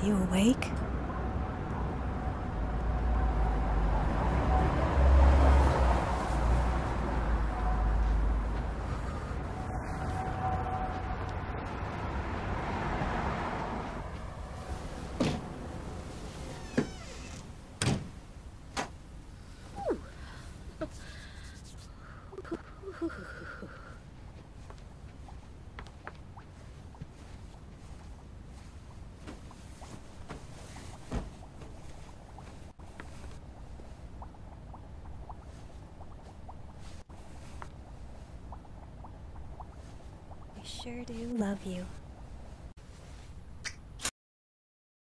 you awake? Sure do love you.